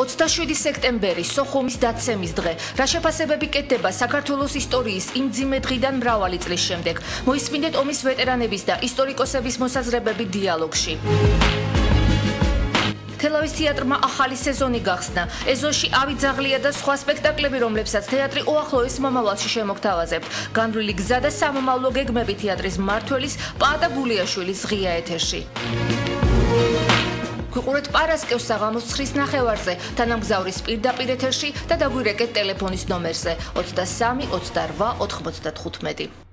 27 სექტემბერი სოხუმის დაცემის დღე. რა შეფასებები კეთდება საქართველოს ისტორიის იმ ძიმე დღიდან მრავალი წლის შემდეგ. მოისმინეთ ომის ვეტერანების და ისტორიკოსების მოსაზრებები დიალოგში. თელავის თეატრმა ახალი სეზონი გახსნა. ეზოში ავიძაღლია და სხვა სპექტაკლები, რომლებსაც თეატრი უახლოეს მომავალში შემოგთავაზებთ. განვლილი გზა და სამომავლო გეგმები თეატრის მმართველის პაატა გულიაშვილის ღია ეთერში. გიყურეთ პარასკევს საღამოს 9-ის ნახევარზე თანამგზავრის პირდაპირ ეთერში და დაგვირეკეთ ტელეფონის ნომერზე 23 28 95